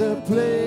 a place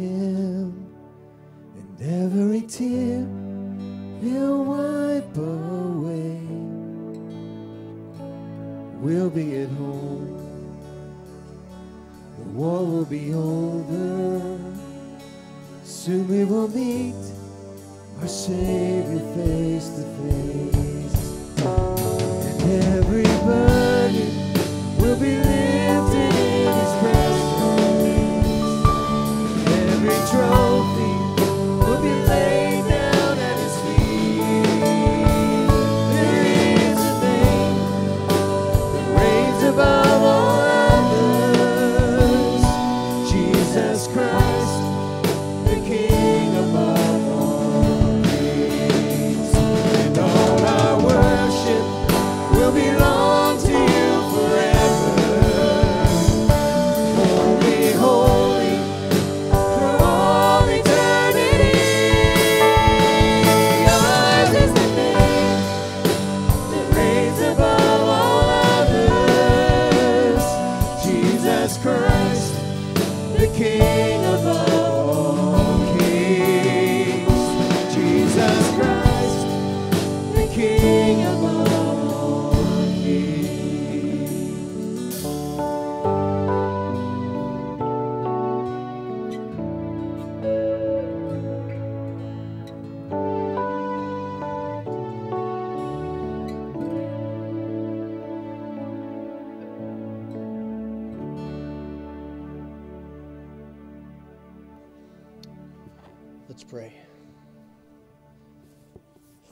him, and every tear he'll wipe away. We'll be at home. The war will be over. Soon we will meet our Savior face to face. And every burden will be lifted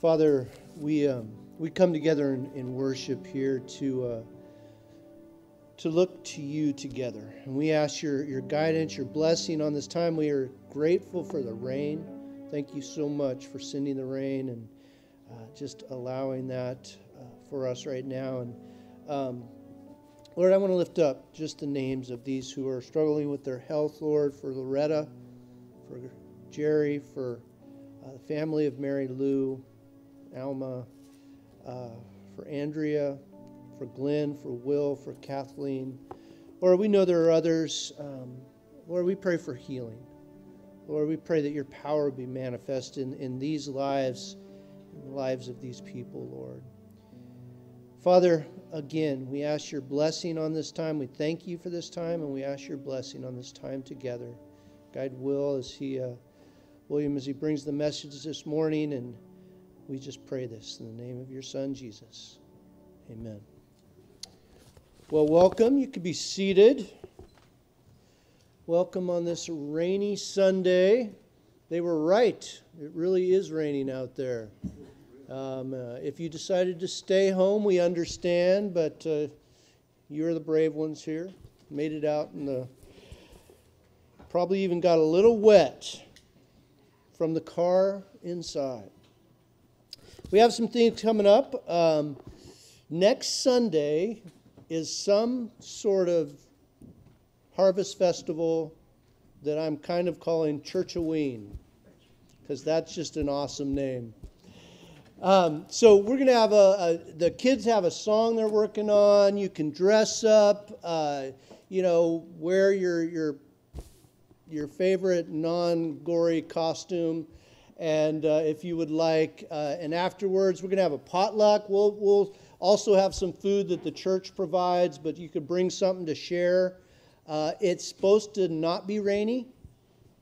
Father, we um, we come together in, in worship here to uh, to look to you together, and we ask your your guidance, your blessing on this time. We are grateful for the rain. Thank you so much for sending the rain and uh, just allowing that uh, for us right now. And um, Lord, I want to lift up just the names of these who are struggling with their health. Lord, for Loretta, for Jerry, for uh, the family of Mary Lou, Alma, uh, for Andrea, for Glenn, for Will, for Kathleen. Lord, we know there are others. Um, Lord, we pray for healing. Lord, we pray that your power be manifest in, in these lives, in the lives of these people, Lord. Father, again, we ask your blessing on this time. We thank you for this time, and we ask your blessing on this time together. Guide Will as he, uh, William, as he brings the message this morning, and We just pray this in the name of your Son, Jesus. Amen. Well, welcome. You could be seated. Welcome on this rainy Sunday. They were right. It really is raining out there. Um, uh, if you decided to stay home, we understand, but uh, you're the brave ones here. Made it out in the. Probably even got a little wet from the car inside. We have some things coming up. Um, next Sunday is some sort of harvest festival that I'm kind of calling Churchoween, because that's just an awesome name. Um, so we're going to have a, a, the kids have a song they're working on. You can dress up, uh, you know, wear your your your favorite non-gory costume, and uh, if you would like, uh, and afterwards we're going to have a potluck. We'll we'll also have some food that the church provides, but you could bring something to share. Uh, it's supposed to not be rainy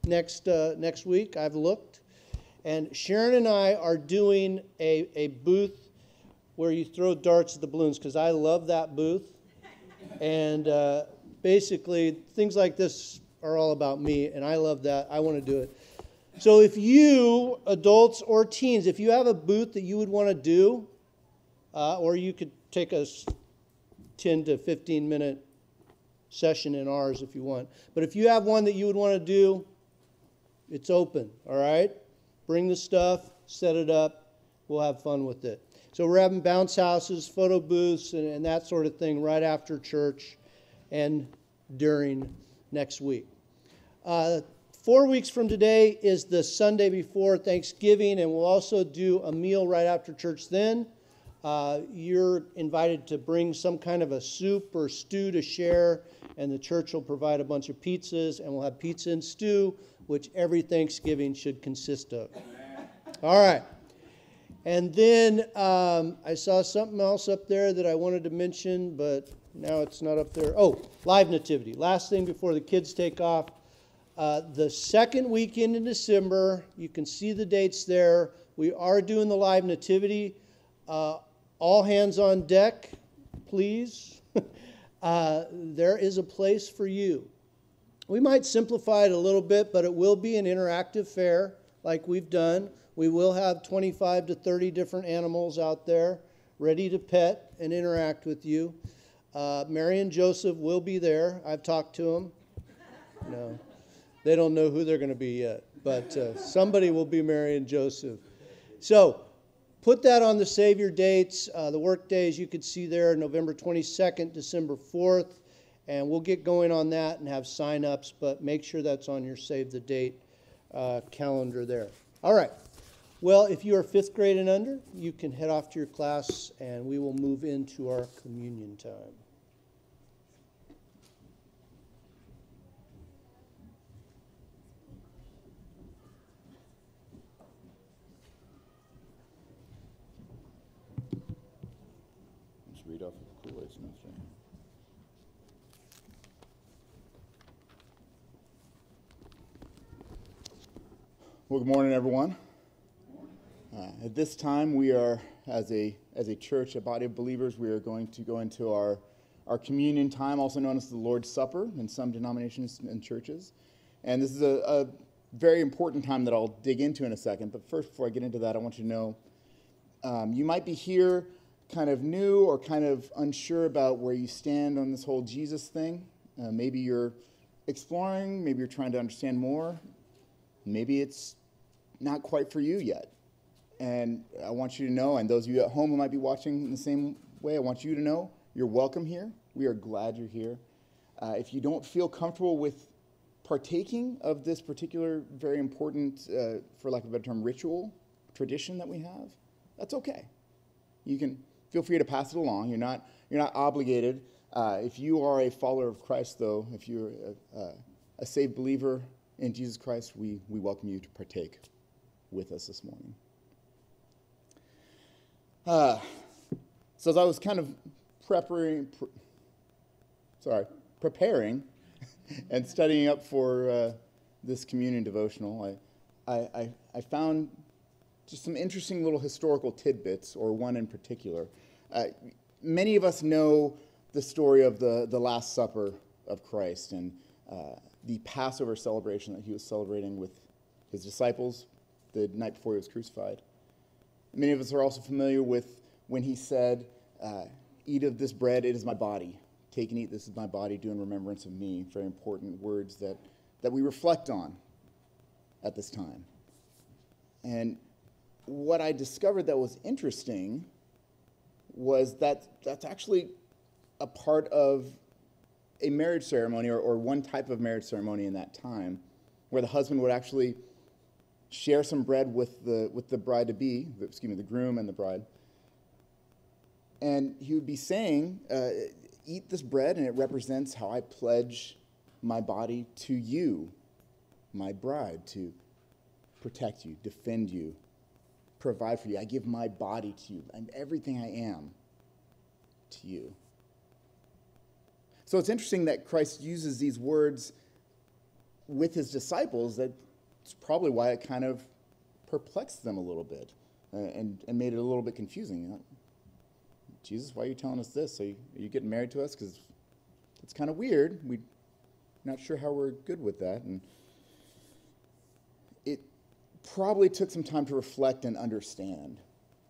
next uh, next week. I've looked. And Sharon and I are doing a, a booth where you throw darts at the balloons because I love that booth. And uh, basically, things like this are all about me, and I love that. I want to do it. So, if you, adults or teens, if you have a booth that you would want to do, uh, or you could take a 10 to 15 minute session in ours if you want. But if you have one that you would want to do, it's open, all right? Bring the stuff, set it up, we'll have fun with it. So we're having bounce houses, photo booths, and, and that sort of thing right after church and during next week. Uh, four weeks from today is the Sunday before Thanksgiving, and we'll also do a meal right after church then. Uh, you're invited to bring some kind of a soup or stew to share, and the church will provide a bunch of pizzas, and we'll have pizza and stew which every Thanksgiving should consist of. All right. And then um, I saw something else up there that I wanted to mention, but now it's not up there. Oh, live nativity. Last thing before the kids take off. Uh, the second weekend in December, you can see the dates there. We are doing the live nativity. Uh, all hands on deck, please. uh, there is a place for you. We might simplify it a little bit, but it will be an interactive fair like we've done. We will have 25 to 30 different animals out there ready to pet and interact with you. Uh, Mary and Joseph will be there. I've talked to them. No, they don't know who they're going to be yet, but uh, somebody will be Mary and Joseph. So put that on the Savior dates. Uh, the work days you could see there November 22nd, December 4th. And we'll get going on that and have sign-ups, but make sure that's on your save the date uh, calendar there. All right. Well, if you are fifth grade and under, you can head off to your class and we will move into our communion time. Let's read off the Kool-Aid notes right here. Well, good morning, everyone. Uh, at this time, we are, as a, as a church, a body of believers, we are going to go into our, our communion time, also known as the Lord's Supper in some denominations and churches. And this is a, a very important time that I'll dig into in a second. But first, before I get into that, I want you to know um, you might be here kind of new or kind of unsure about where you stand on this whole Jesus thing. Uh, maybe you're exploring, maybe you're trying to understand more, maybe it's not quite for you yet. And I want you to know, and those of you at home who might be watching in the same way, I want you to know you're welcome here. We are glad you're here. Uh, if you don't feel comfortable with partaking of this particular very important, uh, for lack of a better term, ritual, tradition that we have, that's okay. You can feel free to pass it along. You're not, you're not obligated. Uh, if you are a follower of Christ, though, if you're a, a, a saved believer in Jesus Christ, we, we welcome you to partake with us this morning. Uh, so as I was kind of preparing, pre- sorry, preparing and studying up for uh, this communion devotional, I, I, I, found just some interesting little historical tidbits, or one in particular. Uh, many of us know the story of the, the Last Supper of Christ and uh, the Passover celebration that he was celebrating with his disciples the night before he was crucified. Many of us are also familiar with when he said, uh, Eat of this bread, it is my body. Take and eat, this is my body, do in remembrance of me. Very important words that, that we reflect on at this time. And what I discovered that was interesting was that that's actually a part of a marriage ceremony or, or one type of marriage ceremony in that time where the husband would actually share some bread with the, with the bride to be, excuse me, the groom and the bride. And he would be saying, uh, Eat this bread, and it represents how I pledge my body to you, my bride, to protect you, defend you, provide for you. I give my body to you, and everything I am to you. So it's interesting that Christ uses these words with his disciples. That's probably why it kind of perplexed them a little bit uh, and, and made it a little bit confusing. Jesus, why are you telling us this? Are you, are you getting married to us? Because it's kind of weird. We're not sure how we're good with that. And it probably took some time to reflect and understand.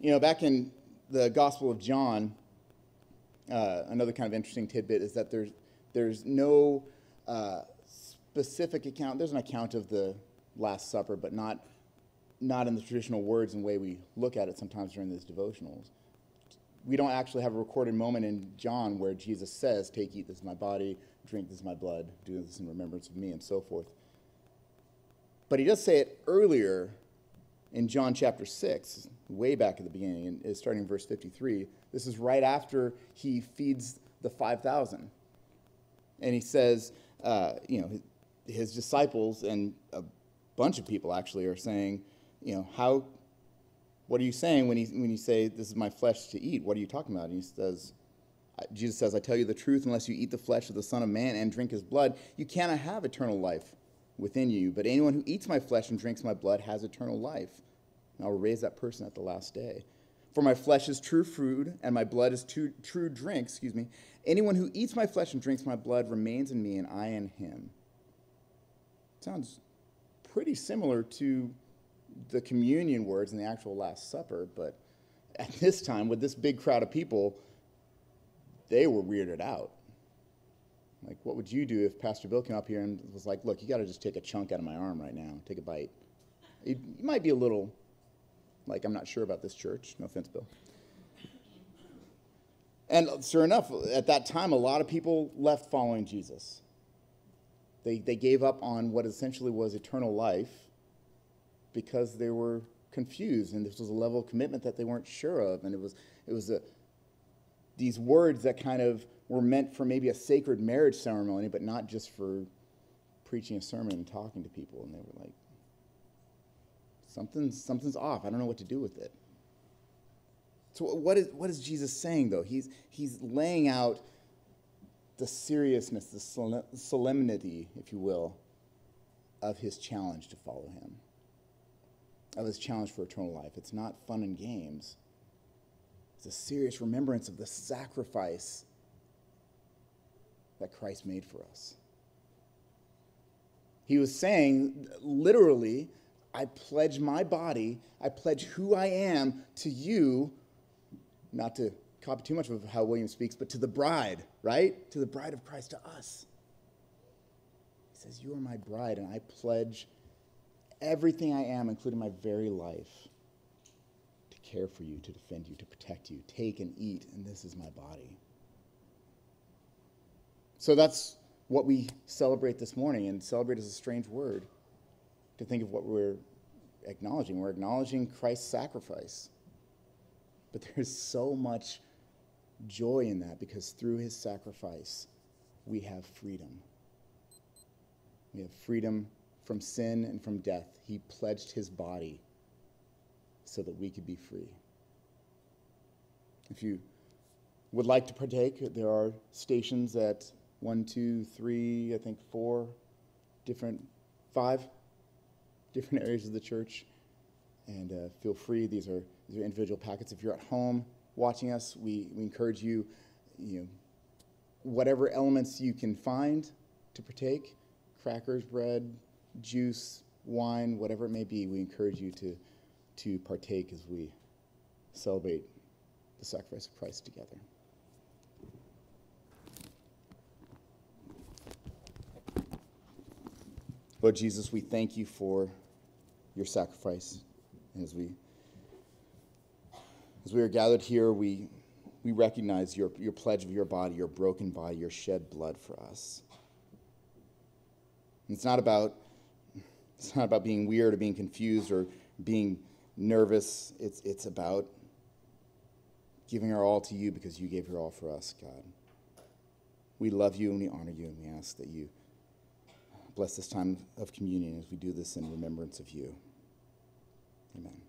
You know, back in the Gospel of John, uh, another kind of interesting tidbit is that there's, there's no uh, specific account. There's an account of the Last Supper, but not, not in the traditional words and way we look at it sometimes during these devotionals we don't actually have a recorded moment in John where Jesus says, Take, eat, this is my body, drink, this is my blood, do this in remembrance of me, and so forth. But he does say it earlier in John chapter 6, way back at the beginning, and starting in verse 53. This is right after he feeds the 5,000. And he says, uh, you know, his, disciples and a bunch of people actually are saying, you know, how what are you saying when you, when you say, This is my flesh to eat? What are you talking about? And he says, Jesus says, I tell you the truth, unless you eat the flesh of the Son of Man and drink his blood, you cannot have eternal life within you. But anyone who eats my flesh and drinks my blood has eternal life. And I will raise that person at the last day. For my flesh is true food, and my blood is true, true drink. Excuse me. Anyone who eats my flesh and drinks my blood remains in me, and I in him. Sounds pretty similar to the communion words in the actual Last Supper, but at this time, with this big crowd of people, they were weirded out. Like, what would you do if Pastor Bill came up here and was like, look, you got to just take a chunk out of my arm right now, take a bite? You might be a little, like, I'm not sure about this church. No offense, Bill. And uh, sure enough, at that time, a lot of people left following Jesus. They, they gave up on what essentially was eternal life because they were confused and this was a level of commitment that they weren't sure of and it was it was a, these words that kind of were meant for maybe a sacred marriage ceremony but not just for preaching a sermon and talking to people. And they were like something's something's off. I don't know what to do with it. So what is what is jesus saying though? He's he's laying out the seriousness the solemnity if you will of his challenge to follow him of his challenge for eternal life. It's not fun and games, it's a serious remembrance of the sacrifice that Christ made for us. He was saying, literally, I pledge my body, I pledge who I am to you, not to copy too much of how William speaks, but to the bride, right? To the bride of Christ, to us. He says, You are my bride, and I pledge everything I am, including my very life, to care for you, to defend you, to protect you. Take and eat, and this is my body. So that's what we celebrate this morning, and celebrate is a strange word to think of what we're acknowledging. We're acknowledging Christ's sacrifice. But there's so much joy in that because through his sacrifice, we have freedom. We have freedom from sin and from death, he pledged his body so that we could be free. If you would like to partake, there are stations at one, two, three, I think four different, five different areas of the church. and uh, feel free. These are these are individual packets. If you're at home watching us, we, we encourage you, you know, whatever elements you can find to partake, crackers, bread, juice, wine, whatever it may be, we encourage you to to partake as we celebrate the sacrifice of Christ together. Lord Jesus, we thank you for your sacrifice. As we as we are gathered here, we we recognize your, your pledge of your body, your broken body, your shed blood for us. And it's not about it's not about being weird or being confused or being nervous. It's it's about giving our all to you because you gave your all for us, God. We love you and we honor you and we ask that you bless this time of communion as we do this in remembrance of you. Amen.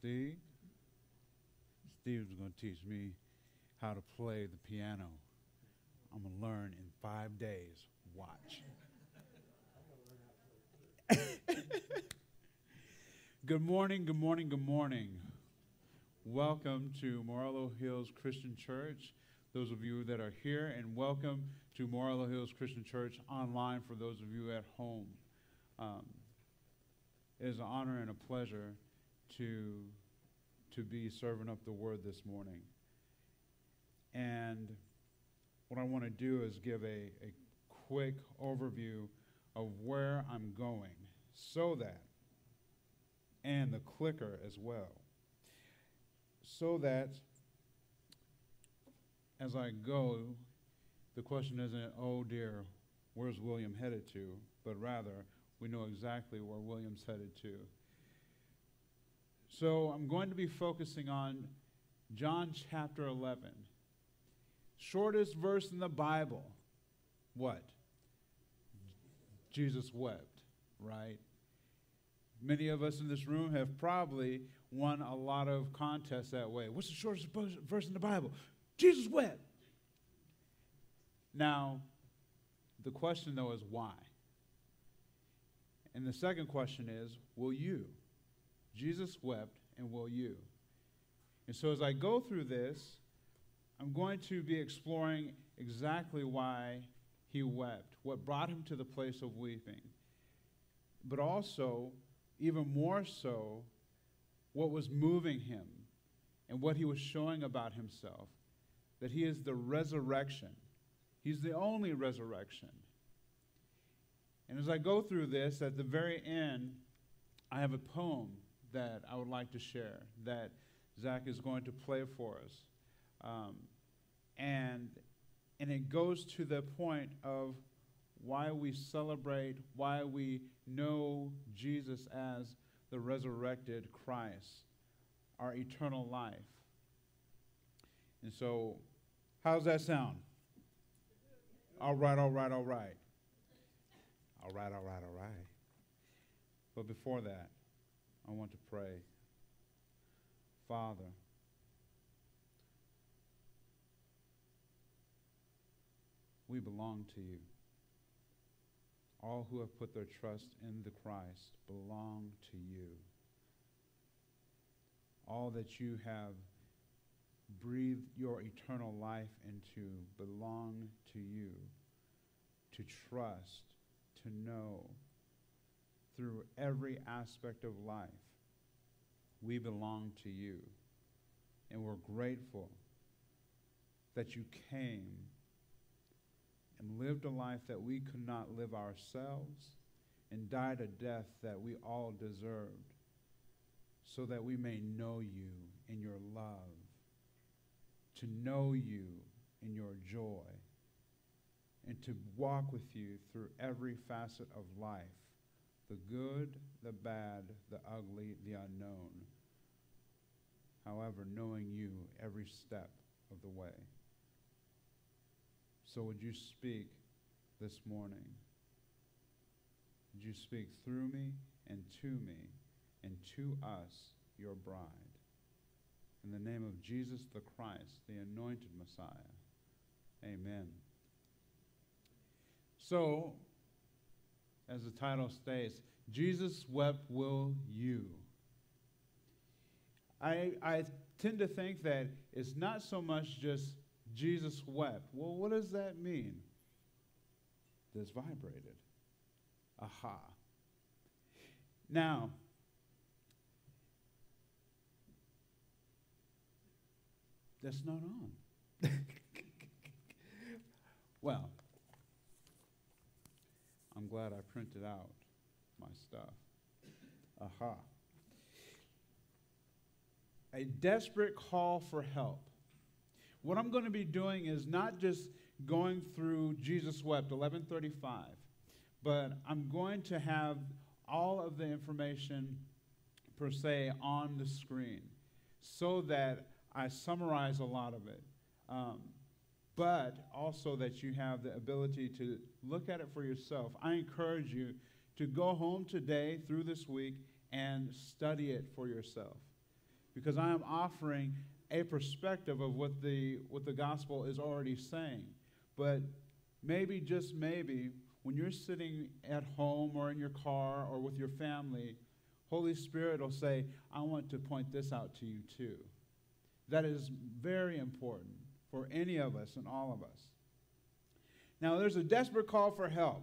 Steve. Steve's going to teach me how to play the piano. I'm going to learn in five days. Watch. good morning, good morning, good morning. Welcome to Morello Hills Christian Church, those of you that are here, and welcome to Morello Hills Christian Church online for those of you at home. Um, it is an honor and a pleasure to, to be serving up the word this morning. And what I want to do is give a, a quick overview of where I'm going so that, and the clicker as well, so that as I go, the question isn't, oh dear, where's William headed to? But rather, we know exactly where William's headed to. So I'm going to be focusing on John chapter 11. Shortest verse in the Bible. What? Jesus wept, right? Many of us in this room have probably won a lot of contests that way. What's the shortest verse in the Bible? Jesus wept. Now, the question though is why? And the second question is, will you? Jesus wept, and will you? And so as I go through this, I'm going to be exploring exactly why he wept, what brought him to the place of weeping, but also, even more so, what was moving him and what he was showing about himself that he is the resurrection. He's the only resurrection. And as I go through this, at the very end, I have a poem that I would like to share that Zach is going to play for us. Um, and, and it goes to the point of why we celebrate, why we know Jesus as the resurrected Christ, our eternal life. And so, how's that sound? All right, all right, all right. All right, all right, all right. But before that, I want to pray. Father, we belong to you. All who have put their trust in the Christ belong to you. All that you have breathed your eternal life into belong to you. To trust, to know through every aspect of life, we belong to you. And we're grateful that you came and lived a life that we could not live ourselves and died a death that we all deserved so that we may know you in your love, to know you in your joy and to walk with you through every facet of life the good, the bad, the ugly, the unknown. However, knowing you every step of the way. So, would you speak this morning? Would you speak through me and to me and to us, your bride? In the name of Jesus the Christ, the anointed Messiah. Amen. So, as the title states, Jesus wept, will you? I, I tend to think that it's not so much just Jesus wept. Well, what does that mean? This vibrated. Aha. Now, that's not on. well, glad I printed out my stuff. Aha. A desperate call for help. What I'm going to be doing is not just going through Jesus Wept, 1135, but I'm going to have all of the information, per se, on the screen so that I summarize a lot of it. Um, but also that you have the ability to look at it for yourself. I encourage you to go home today through this week and study it for yourself because I am offering a perspective of what the, what the gospel is already saying. But maybe, just maybe, when you're sitting at home or in your car or with your family, Holy Spirit will say, I want to point this out to you too. That is very important for any of us and all of us. Now, there's a desperate call for help,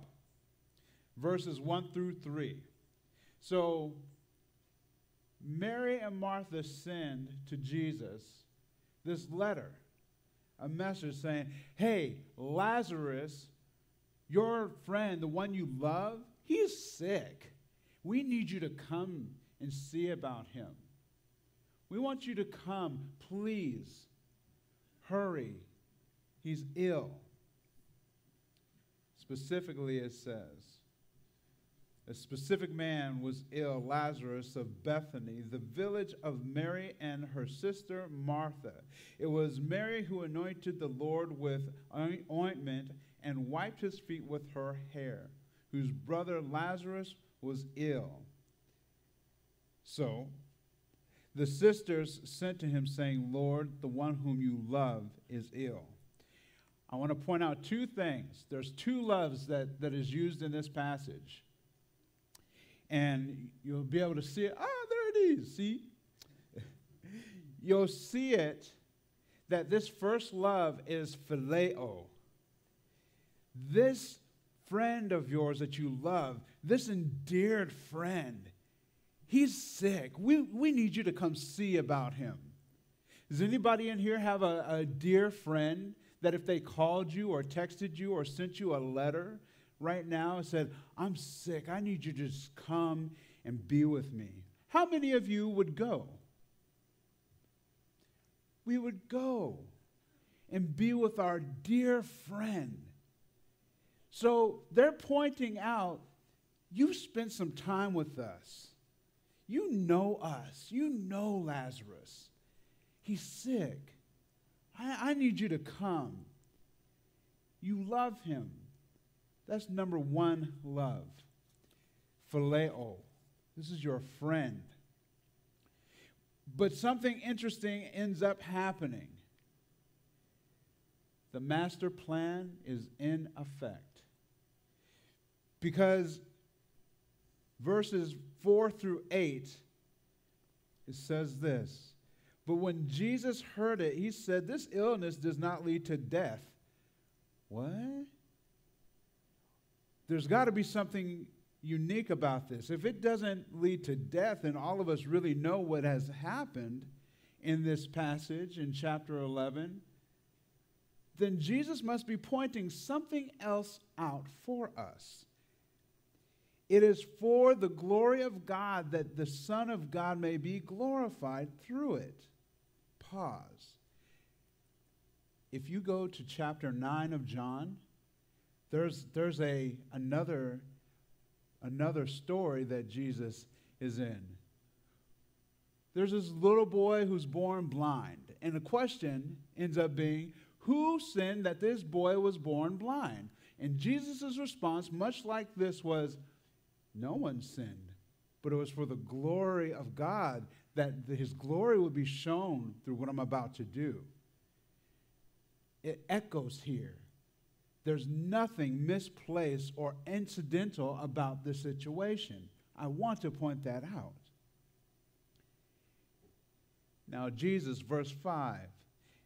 verses 1 through 3. So, Mary and Martha send to Jesus this letter, a message saying, Hey, Lazarus, your friend, the one you love, he's sick. We need you to come and see about him. We want you to come, please. Hurry, he's ill. Specifically, it says, A specific man was ill, Lazarus of Bethany, the village of Mary and her sister Martha. It was Mary who anointed the Lord with ointment and wiped his feet with her hair, whose brother Lazarus was ill. So the sisters sent to him, saying, Lord, the one whom you love is ill. I want to point out two things. There's two loves that, that is used in this passage and you'll be able to see it. Ah, there it is. See? you'll see it that this first love is phileo. This friend of yours that you love, this endeared friend, he's sick. We, we need you to come see about him. Does anybody in here have a, a dear friend that if they called you or texted you or sent you a letter, right now and said, I'm sick. I need you to just come and be with me. How many of you would go? We would go and be with our dear friend. So they're pointing out, you've spent some time with us. You know us. You know Lazarus. He's sick. I, I need you to come. You love him. That's number one love. Phileo. This is your friend. But something interesting ends up happening. The master plan is in effect. Because verses 4 through 8, it says this But when Jesus heard it, he said, This illness does not lead to death. What? there's got to be something unique about this. If it doesn't lead to death, and all of us really know what has happened in this passage in chapter 11, then Jesus must be pointing something else out for us. It is for the glory of God that the Son of God may be glorified through it. Pause. If you go to chapter 9 of John, there's, there's a, another, another story that Jesus is in. There's this little boy who's born blind. And the question ends up being who sinned that this boy was born blind? And Jesus' response, much like this, was no one sinned, but it was for the glory of God that his glory would be shown through what I'm about to do. It echoes here. There's nothing misplaced or incidental about this situation. I want to point that out. Now, Jesus, verse 5.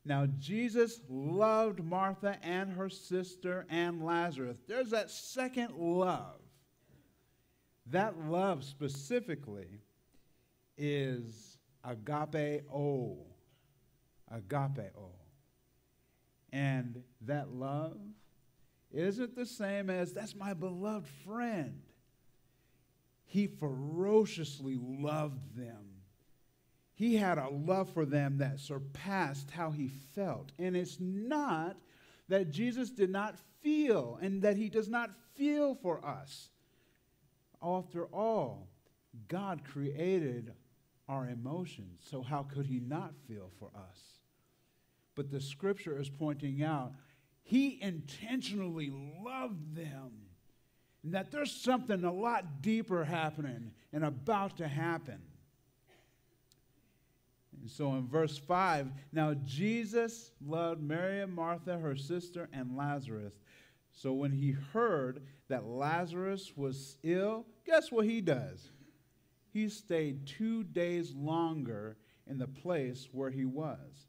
Now, Jesus loved Martha and her sister and Lazarus. There's that second love. That love specifically is agape o. Agape o. And that love isn't the same as that's my beloved friend. He ferociously loved them. He had a love for them that surpassed how he felt. And it's not that Jesus did not feel and that he does not feel for us. After all, God created our emotions, so how could he not feel for us? But the scripture is pointing out he intentionally loved them. And that there's something a lot deeper happening and about to happen. And so in verse 5, now Jesus loved Mary and Martha, her sister, and Lazarus. So when he heard that Lazarus was ill, guess what he does? He stayed two days longer in the place where he was.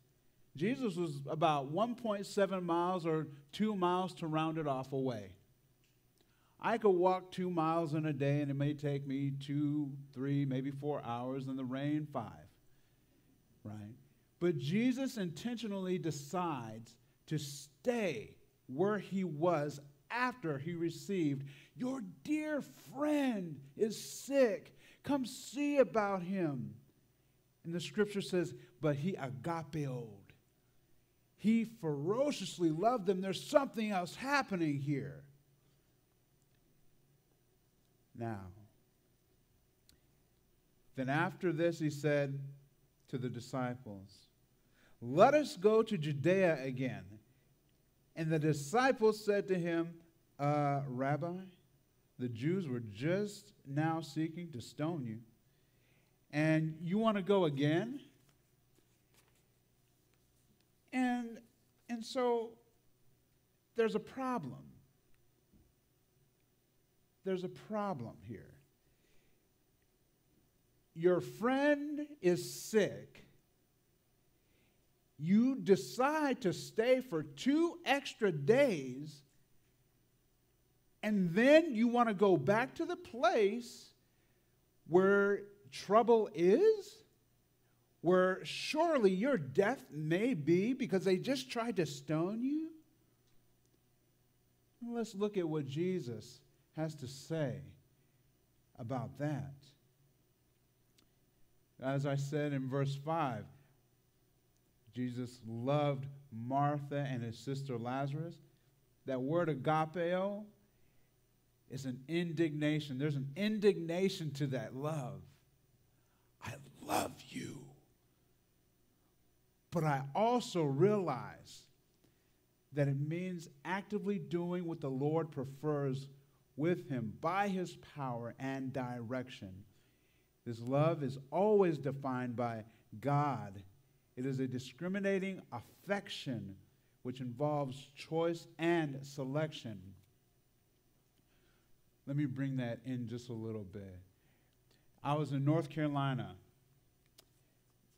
Jesus was about 1.7 miles or two miles to round it off away. I could walk two miles in a day, and it may take me two, three, maybe four hours, in the rain, five. Right? But Jesus intentionally decides to stay where he was after he received, Your dear friend is sick. Come see about him. And the scripture says, But he agapeoed he ferociously loved them. There's something else happening here. Now, Then after this, he said to the disciples, Let us go to Judea again. And the disciples said to him, uh, Rabbi, the Jews were just now seeking to stone you, and you want to go again? And, and so there's a problem. There's a problem here. Your friend is sick. You decide to stay for two extra days, and then you want to go back to the place where trouble is? where surely your death may be because they just tried to stone you? Let's look at what Jesus has to say about that. As I said in verse 5, Jesus loved Martha and his sister Lazarus. That word agapeo is an indignation. There's an indignation to that love. I love you. But I also realize that it means actively doing what the Lord prefers with Him by His power and direction. This love is always defined by God. It is a discriminating affection which involves choice and selection. Let me bring that in just a little bit. I was in North Carolina,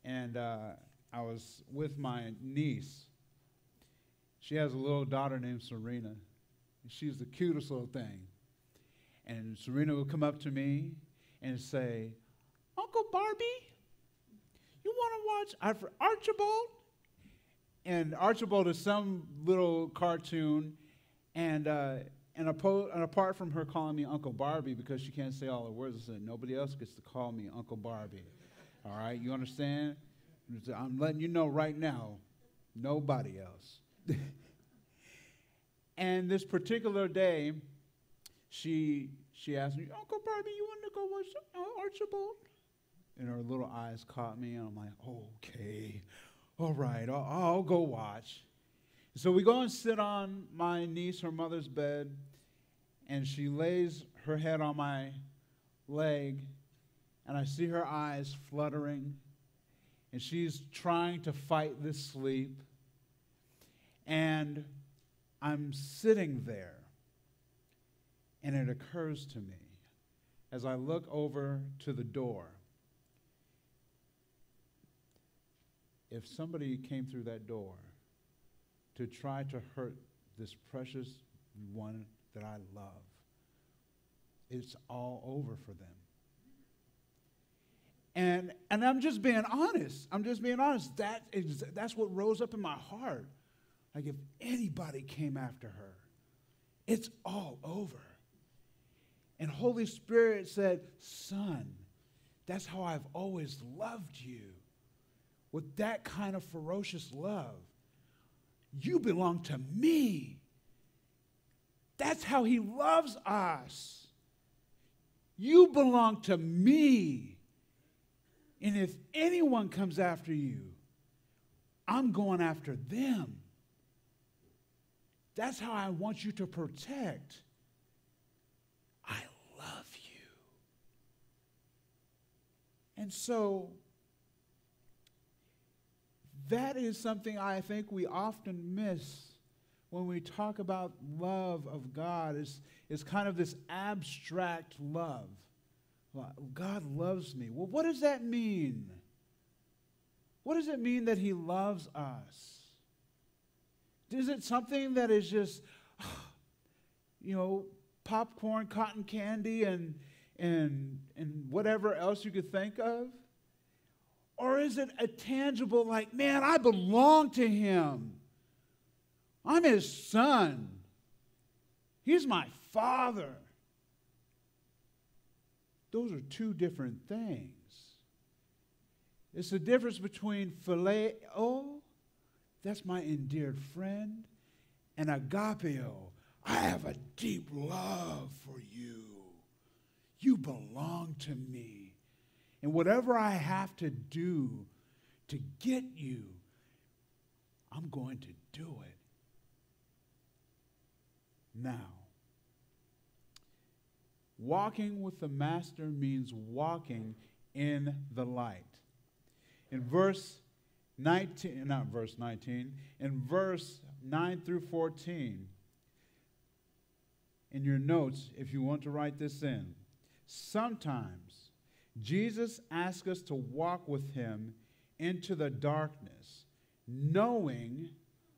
and uh, I was with my niece. She has a little daughter named Serena. She's the cutest little thing. And Serena would come up to me and say, Uncle Barbie, you want to watch Archibald? And Archibald is some little cartoon. And, uh, and, apo- and apart from her calling me Uncle Barbie because she can't say all the words, I said, nobody else gets to call me Uncle Barbie. All right, you understand? I'm letting you know right now, nobody else. and this particular day, she she asked me, Uncle Barbie, you want to go watch uh, Archibald? And her little eyes caught me, and I'm like, okay, all right, I'll, I'll go watch. So we go and sit on my niece, her mother's bed, and she lays her head on my leg, and I see her eyes fluttering and she's trying to fight this sleep. And I'm sitting there, and it occurs to me as I look over to the door if somebody came through that door to try to hurt this precious one that I love, it's all over for them. And, and I'm just being honest. I'm just being honest. That is, that's what rose up in my heart. Like if anybody came after her, it's all over. And Holy Spirit said, Son, that's how I've always loved you. With that kind of ferocious love. You belong to me. That's how he loves us. You belong to me. And if anyone comes after you, I'm going after them. That's how I want you to protect. I love you. And so, that is something I think we often miss when we talk about love of God. Is is kind of this abstract love. Oh, God loves me. Well, what does that mean? What does it mean that He loves us? Is it something that is just, you know, popcorn, cotton candy, and, and, and whatever else you could think of? Or is it a tangible, like, man, I belong to Him? I'm His son. He's my father. Those are two different things. It's the difference between phileo, that's my endeared friend, and agapeo, I have a deep love for you. You belong to me. And whatever I have to do to get you, I'm going to do it. Now, walking with the Master means walking in the light. In verse 19, not verse 19, in verse 9 through 14, in your notes, if you want to write this in, sometimes Jesus asks us to walk with him into the darkness, knowing,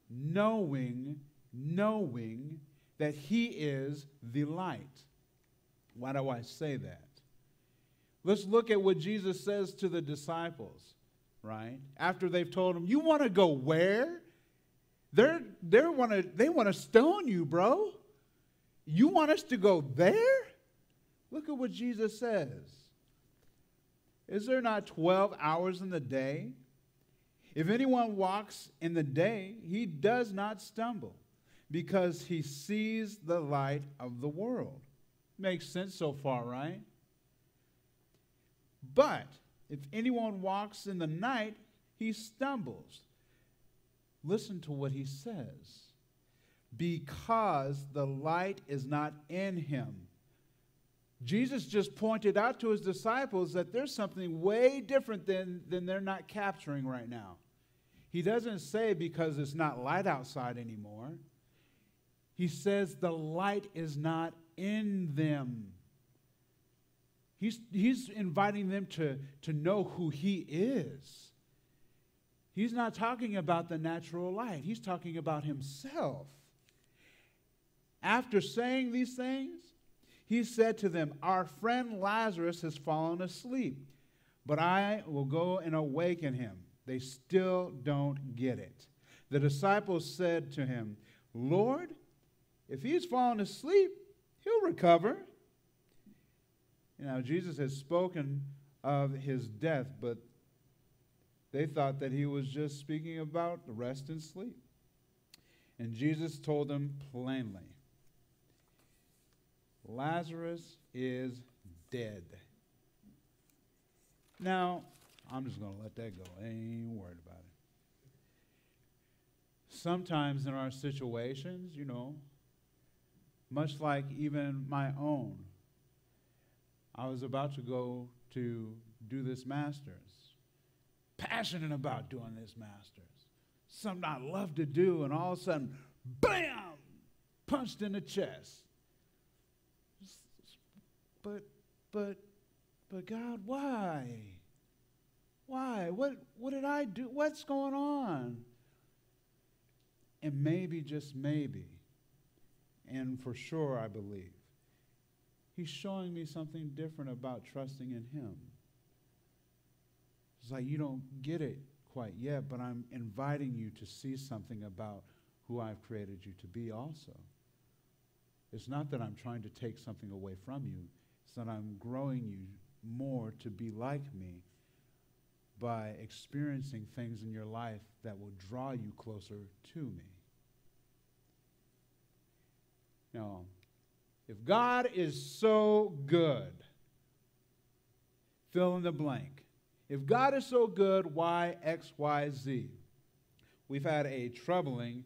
knowing, knowing that he is the light. Why do I say that? Let's look at what Jesus says to the disciples, right? After they've told him, You want to go where? They're, they're wanna, they want to stone you, bro. You want us to go there? Look at what Jesus says. Is there not 12 hours in the day? If anyone walks in the day, he does not stumble because he sees the light of the world. Makes sense so far, right? But if anyone walks in the night, he stumbles. Listen to what he says. Because the light is not in him. Jesus just pointed out to his disciples that there's something way different than, than they're not capturing right now. He doesn't say because it's not light outside anymore. He says the light is not in them. He's, he's inviting them to, to know who he is. He's not talking about the natural light, he's talking about himself. After saying these things, he said to them, Our friend Lazarus has fallen asleep, but I will go and awaken him. They still don't get it. The disciples said to him, Lord, if he's fallen asleep, he'll recover. Now, Jesus has spoken of his death, but they thought that he was just speaking about the rest and sleep. And Jesus told them plainly Lazarus is dead. Now, I'm just going to let that go. I ain't worried about it. Sometimes in our situations, you know, much like even my own, I was about to go to do this master's. Passionate about doing this master's. Something I love to do, and all of a sudden, bam! Punched in the chest. But, but, but God, why? Why? What, what did I do? What's going on? And maybe, just maybe, and for sure I believe, He's showing me something different about trusting in Him. It's like you don't get it quite yet, but I'm inviting you to see something about who I've created you to be also. It's not that I'm trying to take something away from you, it's that I'm growing you more to be like me by experiencing things in your life that will draw you closer to me. Now, if God is so good, fill in the blank. If God is so good, why X, Y, Z? We've had a troubling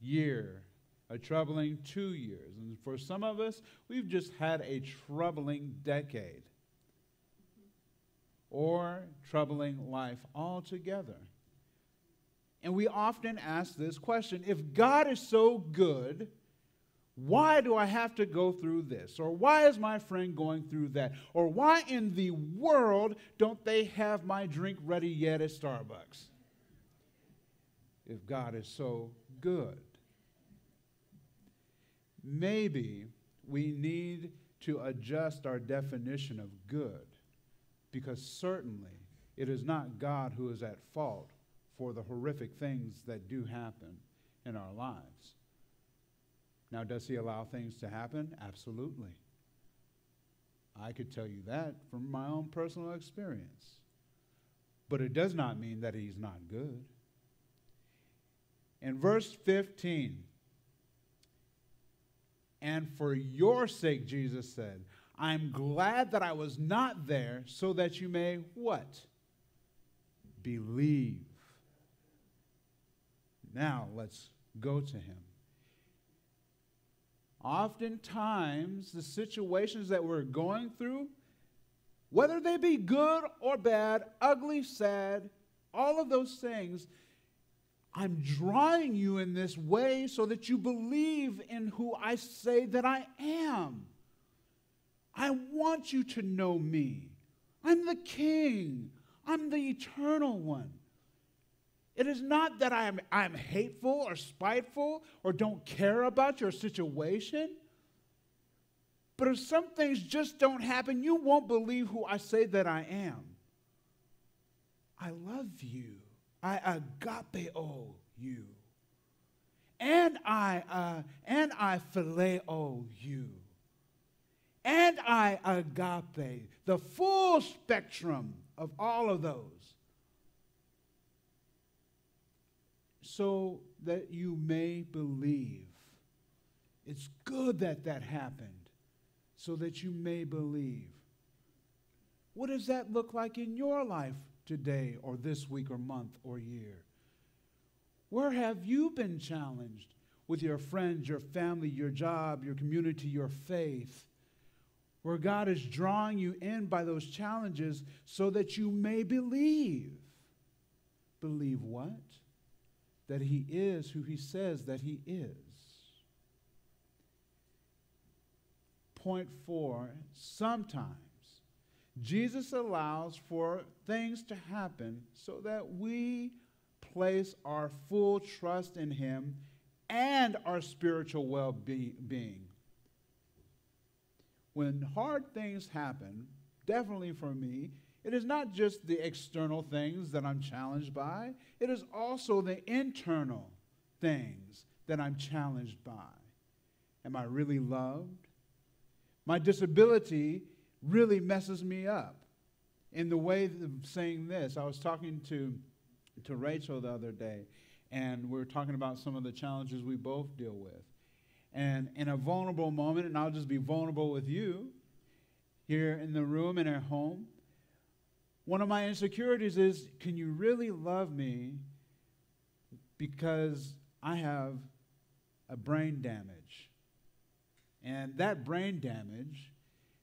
year, a troubling two years. And for some of us, we've just had a troubling decade or troubling life altogether. And we often ask this question if God is so good, why do I have to go through this? Or why is my friend going through that? Or why in the world don't they have my drink ready yet at Starbucks? If God is so good. Maybe we need to adjust our definition of good because certainly it is not God who is at fault for the horrific things that do happen in our lives. Now, does he allow things to happen? Absolutely. I could tell you that from my own personal experience. But it does not mean that he's not good. In verse 15, and for your sake, Jesus said, I'm glad that I was not there so that you may what? Believe. Now let's go to him. Oftentimes, the situations that we're going through, whether they be good or bad, ugly, sad, all of those things, I'm drawing you in this way so that you believe in who I say that I am. I want you to know me. I'm the king, I'm the eternal one. It is not that I'm, I'm hateful or spiteful or don't care about your situation. But if some things just don't happen, you won't believe who I say that I am. I love you. I agapeo you. And I uh, and I phileo you. And I agape, the full spectrum of all of those. So that you may believe. It's good that that happened, so that you may believe. What does that look like in your life today, or this week, or month, or year? Where have you been challenged with your friends, your family, your job, your community, your faith? Where God is drawing you in by those challenges so that you may believe. Believe what? That He is who He says that He is. Point four sometimes Jesus allows for things to happen so that we place our full trust in Him and our spiritual well being. When hard things happen, definitely for me, it is not just the external things that I'm challenged by, it is also the internal things that I'm challenged by. Am I really loved? My disability really messes me up in the way of saying this. I was talking to to Rachel the other day, and we were talking about some of the challenges we both deal with. And in a vulnerable moment, and I'll just be vulnerable with you here in the room in our home, one of my insecurities is can you really love me because I have a brain damage? And that brain damage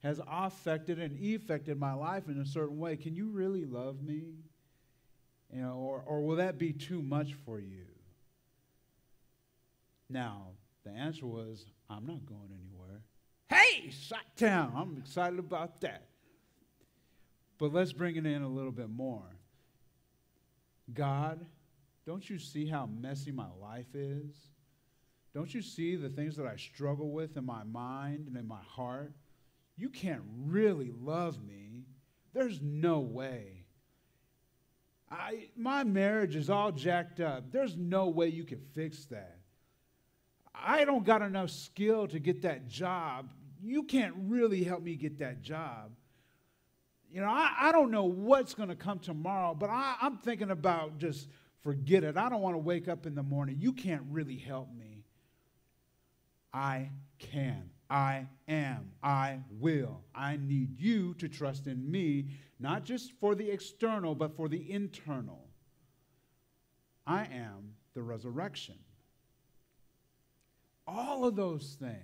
has affected and affected my life in a certain way. Can you really love me? You know, or, or will that be too much for you? Now, the answer was, I'm not going anywhere. Hey, shot down. I'm excited about that. But let's bring it in a little bit more. God, don't you see how messy my life is? Don't you see the things that I struggle with in my mind and in my heart? You can't really love me. There's no way. I, my marriage is all jacked up. There's no way you can fix that. I don't got enough skill to get that job. You can't really help me get that job. You know, I, I don't know what's going to come tomorrow, but I, I'm thinking about just forget it. I don't want to wake up in the morning. You can't really help me. I can. I am. I will. I need you to trust in me not just for the external, but for the internal. I am the resurrection. All of those things.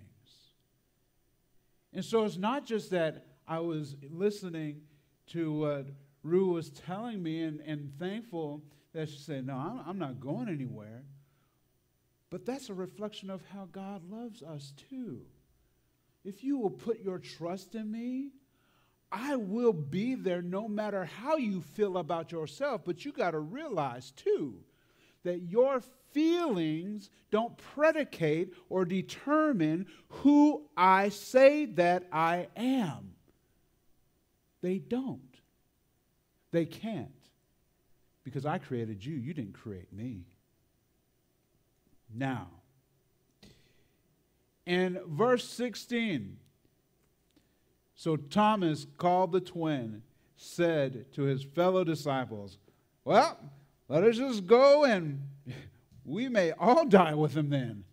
And so it's not just that I was listening to what Rue was telling me and, and thankful that she said, No, I'm, I'm not going anywhere. But that's a reflection of how God loves us too. If you will put your trust in me, I will be there no matter how you feel about yourself. But you got to realize, too, that your feelings don't predicate or determine who I say that I am. They don't. They can't. Because I created you, you didn't create me. Now, in verse 16, so Thomas called the twin, said to his fellow disciples, Well, let us just go and we may all die with him then.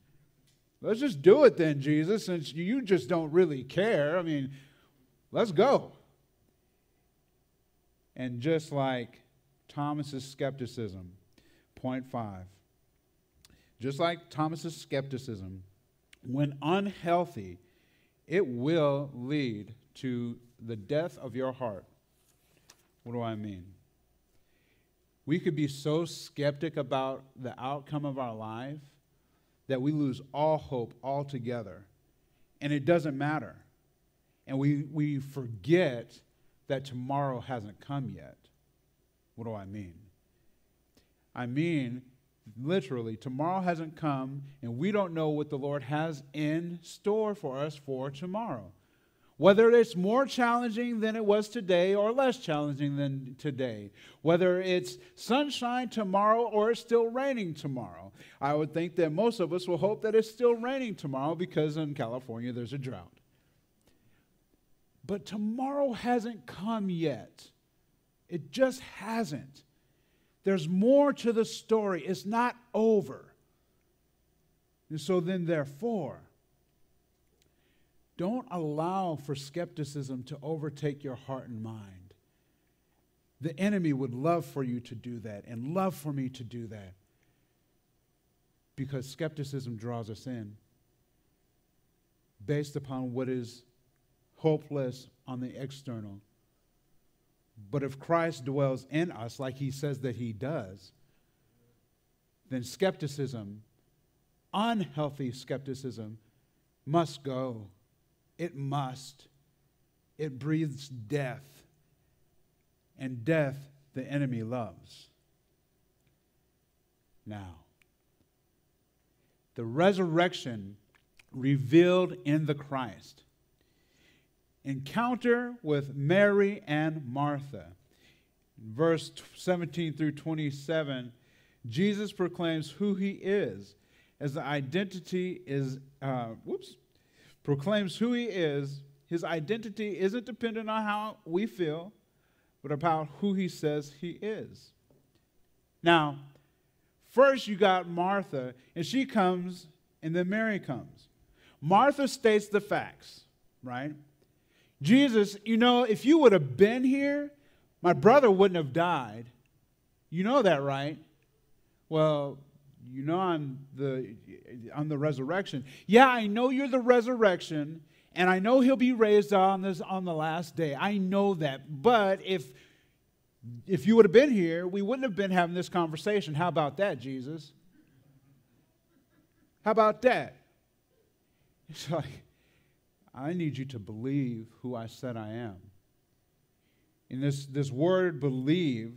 Let's just do it then, Jesus, since you just don't really care. I mean, let's go. And just like Thomas's skepticism, point five, just like Thomas's skepticism, when unhealthy, it will lead to the death of your heart. What do I mean? We could be so skeptic about the outcome of our life that we lose all hope altogether. And it doesn't matter. And we, we forget that tomorrow hasn't come yet. What do I mean? I mean, literally, tomorrow hasn't come, and we don't know what the Lord has in store for us for tomorrow. Whether it's more challenging than it was today or less challenging than today. Whether it's sunshine tomorrow or it's still raining tomorrow. I would think that most of us will hope that it's still raining tomorrow because in California there's a drought. But tomorrow hasn't come yet. It just hasn't. There's more to the story. It's not over. And so then, therefore, don't allow for skepticism to overtake your heart and mind. The enemy would love for you to do that and love for me to do that because skepticism draws us in based upon what is hopeless on the external. But if Christ dwells in us like he says that he does, then skepticism, unhealthy skepticism, must go. It must. It breathes death. And death the enemy loves. Now, the resurrection revealed in the Christ. Encounter with Mary and Martha. Verse 17 through 27, Jesus proclaims who he is as the identity is, uh, whoops, proclaims who he is. His identity isn't dependent on how we feel, but about who he says he is. Now, first you got Martha, and she comes, and then Mary comes. Martha states the facts, right? Jesus, you know, if you would have been here, my brother wouldn't have died. You know that, right? Well, you know I'm the I'm the resurrection. Yeah, I know you're the resurrection, and I know he'll be raised on this on the last day. I know that. But if if you would have been here, we wouldn't have been having this conversation. How about that, Jesus? How about that? It's like, I need you to believe who I said I am. And this, this word believe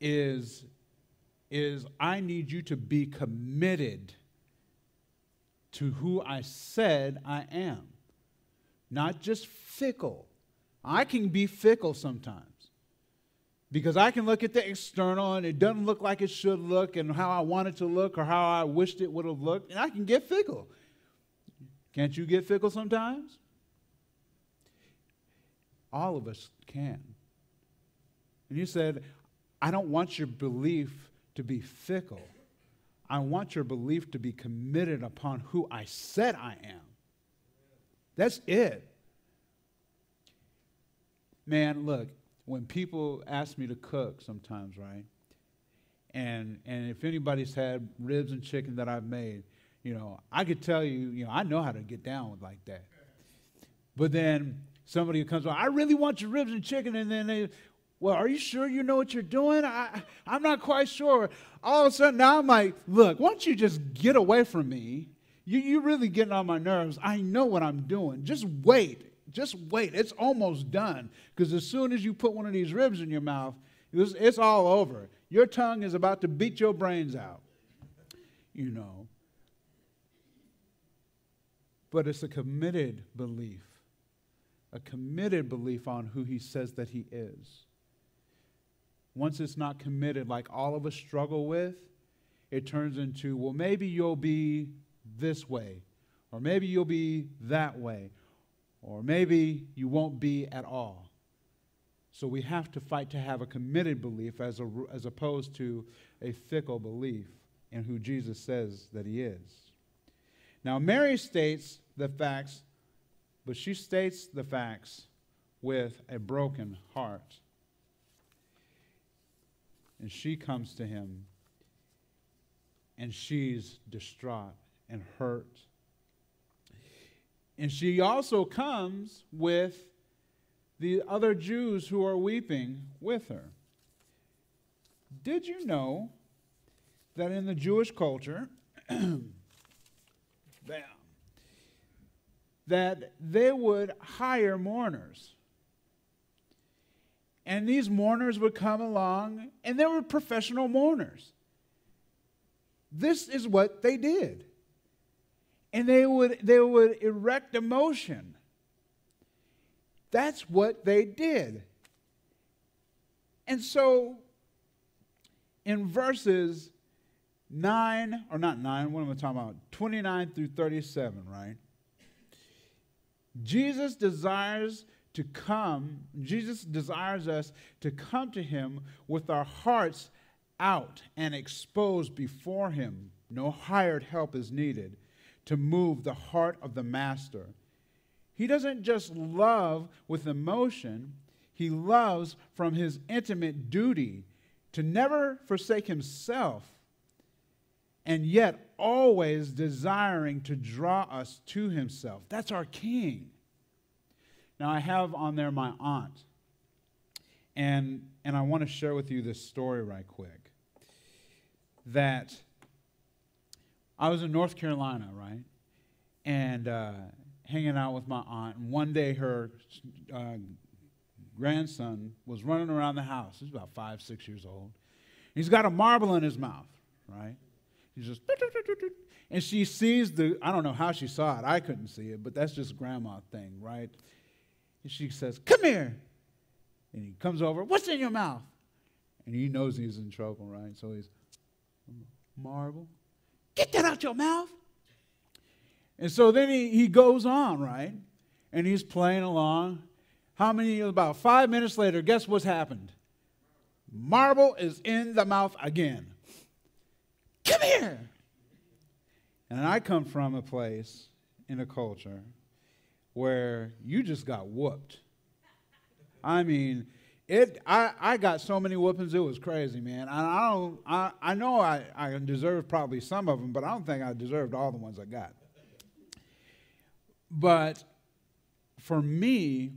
is, is I need you to be committed to who I said I am, not just fickle. I can be fickle sometimes because I can look at the external and it doesn't look like it should look and how I want it to look or how I wished it would have looked, and I can get fickle. Can't you get fickle sometimes? All of us can. And you said, I don't want your belief to be fickle. I want your belief to be committed upon who I said I am. That's it. Man, look, when people ask me to cook sometimes, right? And and if anybody's had ribs and chicken that I've made, you know, I could tell you, you know, I know how to get down with like that. But then somebody comes on, I really want your ribs and chicken, and then they, well, are you sure you know what you're doing? I, I'm not quite sure. All of a sudden, now I'm like, look, why don't you just get away from me? You, you're really getting on my nerves. I know what I'm doing. Just wait. Just wait. It's almost done. Because as soon as you put one of these ribs in your mouth, it's, it's all over. Your tongue is about to beat your brains out. You know but it's a committed belief, a committed belief on who he says that he is. Once it's not committed, like all of us struggle with, it turns into, well, maybe you'll be this way, or maybe you'll be that way, or maybe you won't be at all. So we have to fight to have a committed belief as, a, as opposed to a fickle belief in who Jesus says that he is. Now, Mary states the facts, but she states the facts with a broken heart. And she comes to him and she's distraught and hurt. And she also comes with the other Jews who are weeping with her. Did you know that in the Jewish culture, that they would hire mourners? And these mourners would come along, and they were professional mourners. This is what they did. And they would, they would erect a motion. That's what they did. And so, in verses 9, or not 9, what am I talking about? 29 through 37, right? Jesus desires to come, Jesus desires us to come to him with our hearts out and exposed before him. No hired help is needed to move the heart of the master. He doesn't just love with emotion, he loves from his intimate duty to never forsake himself and yet always desiring to draw us to himself. That's our king. Now, I have on there my aunt, and, and I want to share with you this story right quick. That I was in North Carolina, right? And uh, hanging out with my aunt, and one day her uh, grandson was running around the house. He's about five, six years old. He's got a marble in his mouth, right? Just, and she sees the, I don't know how she saw it. I couldn't see it, but that's just grandma thing, right? And she says, Come here. And he comes over, What's in your mouth? And he knows he's in trouble, right? So he's, Marble. Get that out your mouth. And so then he, he goes on, right? And he's playing along. How many, about five minutes later, guess what's happened? Marble is in the mouth again. Come here. And I come from a place in a culture where you just got whooped. I mean, it. I, I got so many whoopings, it was crazy, man. And I don't. I, I know I, I deserved probably some of them, but I don't think I deserved all the ones I got. But for me,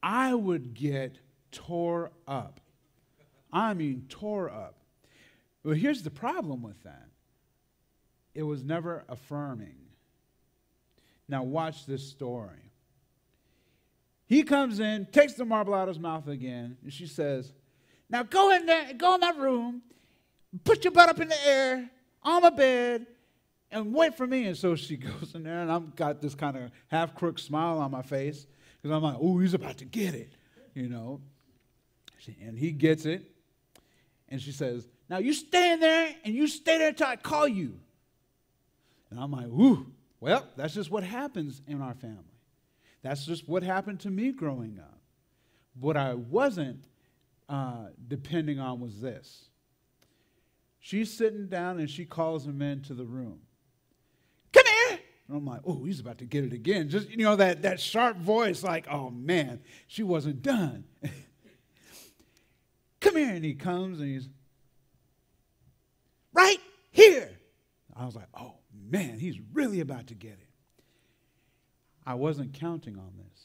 I would get tore up. I mean, tore up. But here's the problem with that it was never affirming. Now, watch this story. He comes in, takes the marble out of his mouth again, and she says, Now go in there, go in that room, put your butt up in the air on my bed, and wait for me. And so she goes in there, and I've got this kind of half crook smile on my face because I'm like, Oh, he's about to get it, you know. And he gets it, and she says, Now you stay in there, and you stay there until I call you. And I'm like, Ooh. Well, that's just what happens in our family. That's just what happened to me growing up. What I wasn't uh, depending on was this. She's sitting down and she calls him into the room. Come here. And I'm like, oh, he's about to get it again. Just, you know, that, that sharp voice, like, oh man, she wasn't done. Come here. And he comes and he's here. I was like, oh man, he's really about to get it. I wasn't counting on this.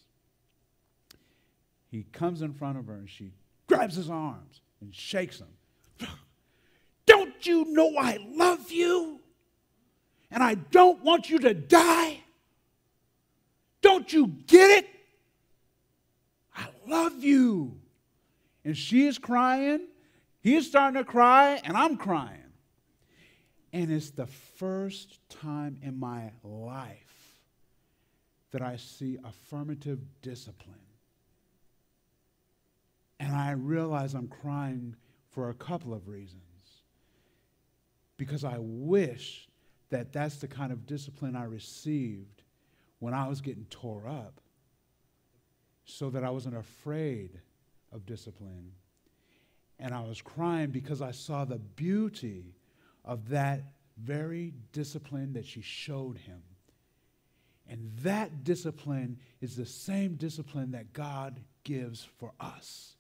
He comes in front of her and she grabs his arms and shakes him. Don't you know I love you? And I don't want you to die? Don't you get it? I love you. And she is crying. He's starting to cry, and I'm crying. And it's the first time in my life that I see affirmative discipline. And I realize I'm crying for a couple of reasons. Because I wish that that's the kind of discipline I received when I was getting tore up, so that I wasn't afraid of discipline. And I was crying because I saw the beauty of that very discipline that she showed him. And that discipline is the same discipline that God gives for us.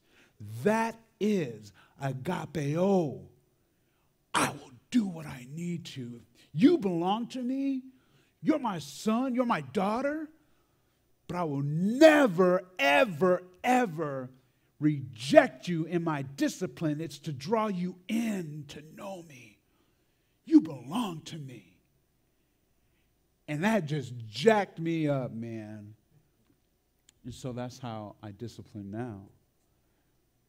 That is agapeo. I will do what I need to. You belong to me. You're my son. You're my daughter. But I will never, ever, ever reject you in my discipline. It's to draw you in to know me. You belong to me. And that just jacked me up, man. And so that's how I discipline now.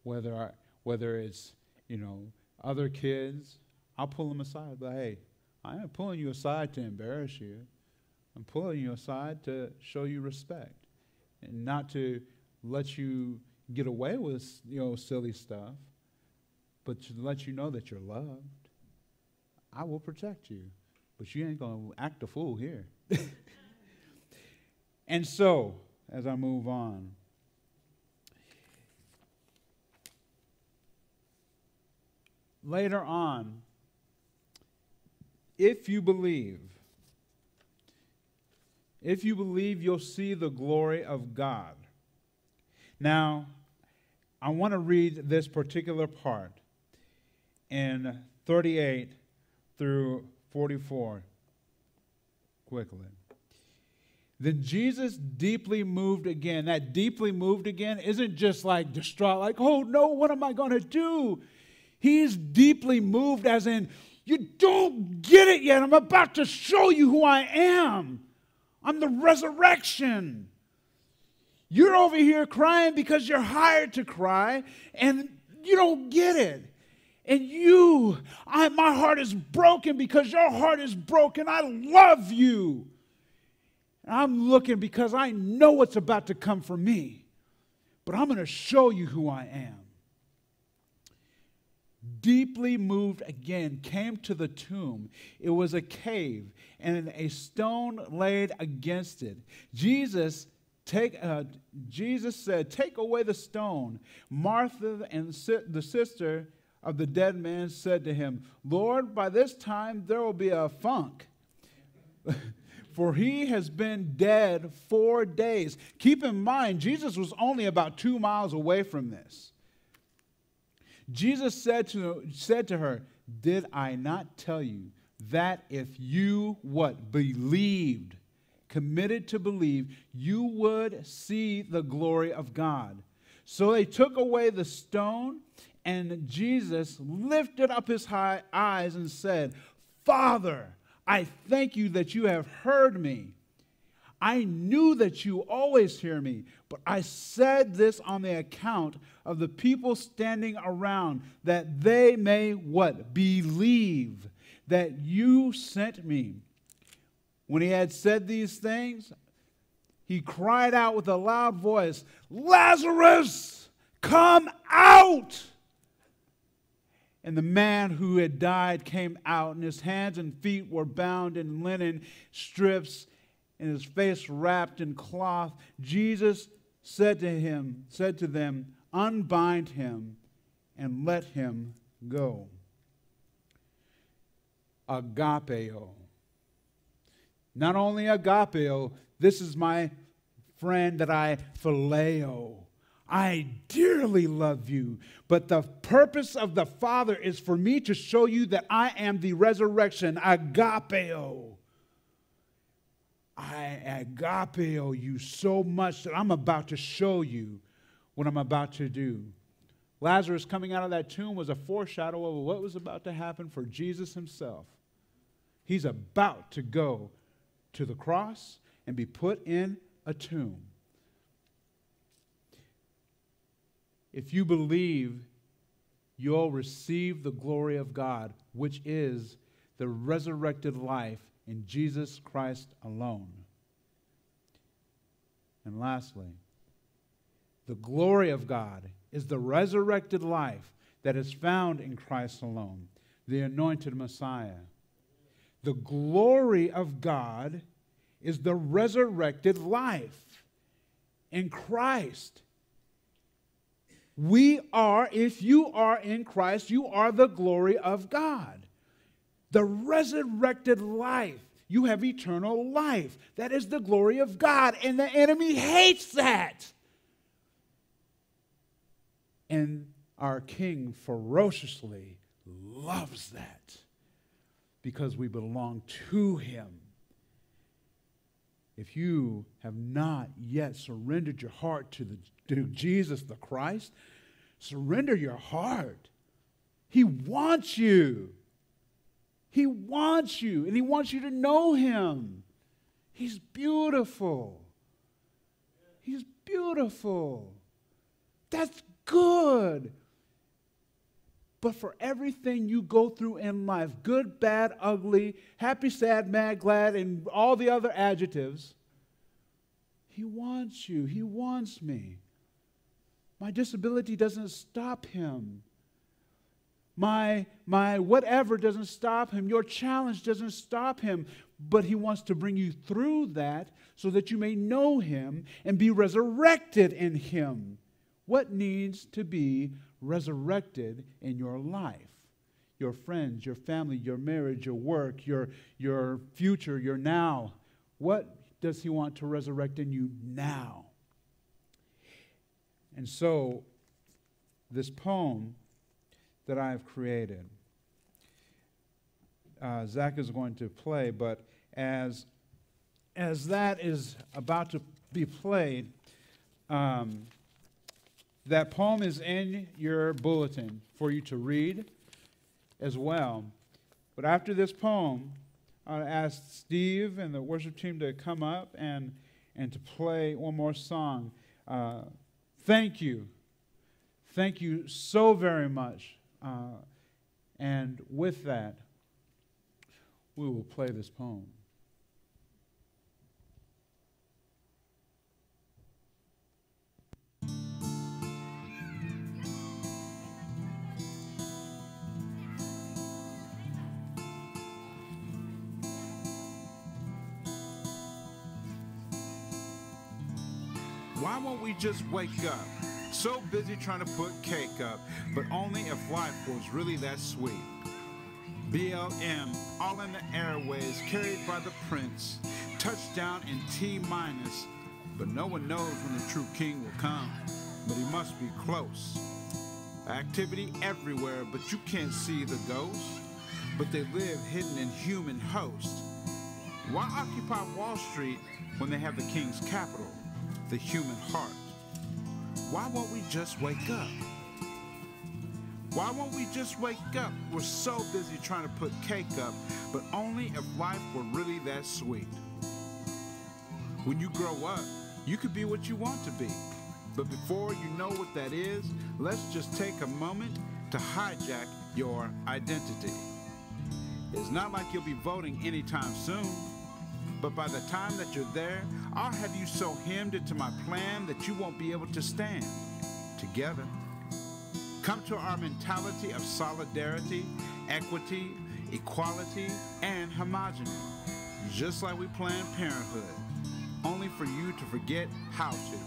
Whether, I, whether it's, you know, other kids, I'll pull them aside. But hey, I am pulling you aside to embarrass you. I'm pulling you aside to show you respect and not to let you get away with, you know, silly stuff, but to let you know that you're loved. I will protect you, but you ain't going to act a fool here. and so, as I move on, later on, if you believe, if you believe, you'll see the glory of God. Now, I want to read this particular part in 38 through 44 quickly. Then Jesus deeply moved again. That deeply moved again isn't just like distraught, like, oh no, what am I going to do? He's deeply moved, as in, you don't get it yet. I'm about to show you who I am. I'm the resurrection. You're over here crying because you're hired to cry and you don't get it. And you, I, my heart is broken because your heart is broken. I love you. And I'm looking because I know what's about to come for me. But I'm going to show you who I am. Deeply moved again, came to the tomb. It was a cave, and a stone laid against it. Jesus Take, uh, Jesus said, Take away the stone. Martha and si- the sister of the dead man said to him, Lord, by this time there will be a funk. For he has been dead four days. Keep in mind, Jesus was only about two miles away from this. Jesus said to, said to her, Did I not tell you that if you what? Believed committed to believe, you would see the glory of God. So they took away the stone, and Jesus lifted up his high eyes and said, Father, I thank you that you have heard me. I knew that you always hear me, but I said this on the account of the people standing around, that they may what? Believe that you sent me. When he had said these things, he cried out with a loud voice, Lazarus, come out! And the man who had died came out, and his hands and feet were bound in linen strips, and his face wrapped in cloth. Jesus said to him, said to them, Unbind him and let him go. Agapeo not only agapeo, this is my friend that I phileo. I dearly love you, but the purpose of the Father is for me to show you that I am the resurrection, agapeo. I agapeo you so much that I'm about to show you what I'm about to do. Lazarus coming out of that tomb was a foreshadow of what was about to happen for Jesus himself. He's about to go to the cross and be put in a tomb. If you believe, you'll receive the glory of God, which is the resurrected life in Jesus Christ alone. And lastly, the glory of God is the resurrected life that is found in Christ alone, the anointed Messiah. The glory of God is the resurrected life in Christ. We are, if you are in Christ, you are the glory of God. The resurrected life. you have eternal life. That is the glory of God, and the enemy hates that. And our King ferociously loves that because we belong to him. If you have not yet surrendered your heart to, the, to Jesus the Christ, surrender your heart. He wants you. He wants you, and He wants you to know Him. He's beautiful. He's beautiful. That's good. But for everything you go through in life good, bad, ugly, happy, sad, mad, glad, and all the other adjectives He wants you. He wants me. My disability doesn't stop Him. My, my whatever doesn't stop him. Your challenge doesn't stop him. But he wants to bring you through that so that you may know him and be resurrected in him. What needs to be resurrected in your life? Your friends, your family, your marriage, your work, your, your future, your now. What does he want to resurrect in you now? And so, this poem that I have created. Uh, Zach is going to play, but as, as that is about to be played, um, that poem is in your bulletin for you to read as well. But after this poem, I'll ask Steve and the worship team to come up and, and to play one more song. Uh, thank you. Thank you so very much uh, and with that, we will play this poem. Why won't we just wake up? So busy trying to put cake up, but only if life was really that sweet. BLM, all in the airways, carried by the prince. Touchdown in T minus, but no one knows when the true king will come. But he must be close. Activity everywhere, but you can't see the ghosts. But they live hidden in human host. Why occupy Wall Street when they have the king's capital, the human heart? Why won't we just wake up? Why won't we just wake up? We're so busy trying to put cake up, but only if life were really that sweet. When you grow up, you could be what you want to be. But before you know what that is, let's just take a moment to hijack your identity. It's not like you'll be voting anytime soon. But by the time that you're there, I'll have you so hemmed into my plan that you won't be able to stand together. Come to our mentality of solidarity, equity, equality, and homogeny, just like we plan parenthood, only for you to forget how to.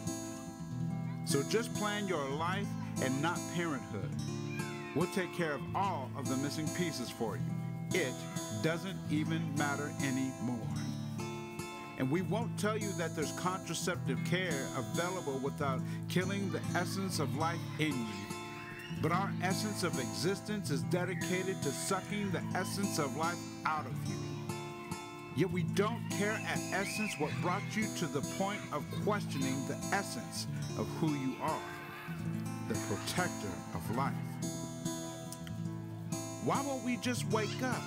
So just plan your life and not parenthood. We'll take care of all of the missing pieces for you. It doesn't even matter anymore. And we won't tell you that there's contraceptive care available without killing the essence of life in you. But our essence of existence is dedicated to sucking the essence of life out of you. Yet we don't care at essence what brought you to the point of questioning the essence of who you are, the protector of life. Why won't we just wake up?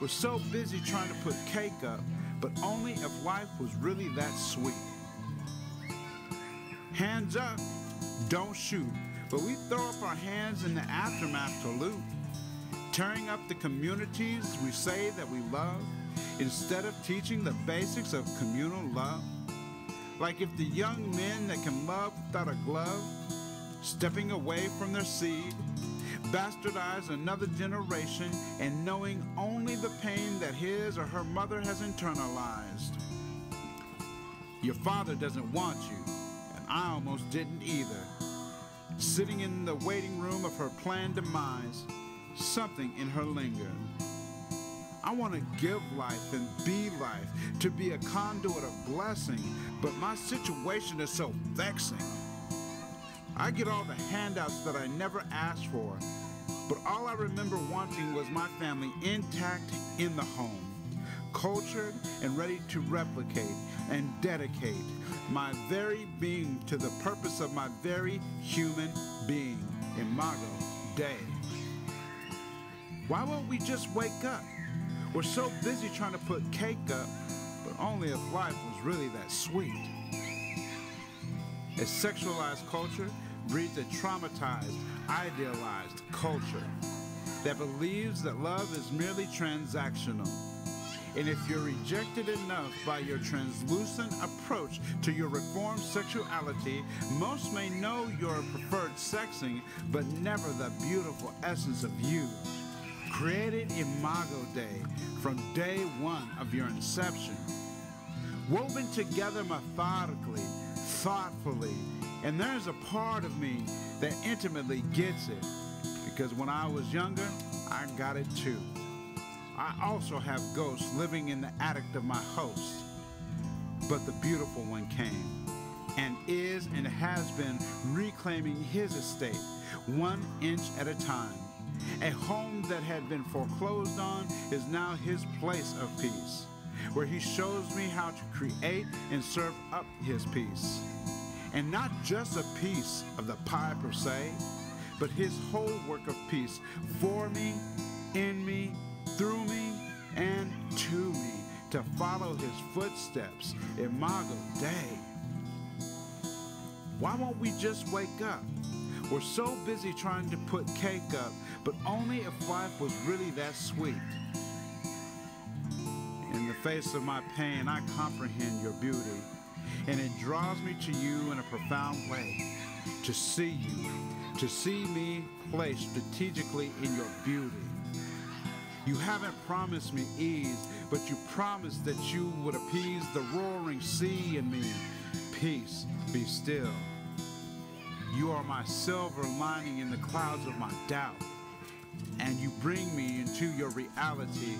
We're so busy trying to put cake up but only if life was really that sweet. Hands up, don't shoot, but we throw up our hands in the aftermath to loot, tearing up the communities we say that we love instead of teaching the basics of communal love. Like if the young men that can love without a glove, stepping away from their seed, bastardize another generation and knowing only the pain that his or her mother has internalized. Your father doesn't want you, and I almost didn't either. Sitting in the waiting room of her planned demise, something in her lingered. I want to give life and be life, to be a conduit of blessing, but my situation is so vexing. I get all the handouts that I never asked for, but all I remember wanting was my family intact in the home, cultured and ready to replicate and dedicate my very being to the purpose of my very human being. Imago Dei. Why won't we just wake up? We're so busy trying to put cake up, but only if life was really that sweet. A sexualized culture breeds a traumatized, idealized culture that believes that love is merely transactional. And if you're rejected enough by your translucent approach to your reformed sexuality, most may know your preferred sexing, but never the beautiful essence of you. Created Imago Dei from day one of your inception. Woven together methodically, thoughtfully, and there's a part of me that intimately gets it. Because when I was younger, I got it too. I also have ghosts living in the attic of my host. But the beautiful one came and is and has been reclaiming his estate one inch at a time. A home that had been foreclosed on is now his place of peace, where he shows me how to create and serve up his peace. And not just a piece of the pie per se, but his whole work of peace for me, in me, through me, and to me to follow his footsteps. Imago Dei. Why won't we just wake up? We're so busy trying to put cake up, but only if life was really that sweet. In the face of my pain, I comprehend your beauty, and it draws me to you in a profound way to see you, to see me placed strategically in your beauty. You haven't promised me ease, but you promised that you would appease the roaring sea in me. Peace, be still. You are my silver lining in the clouds of my doubt, and you bring me into your reality.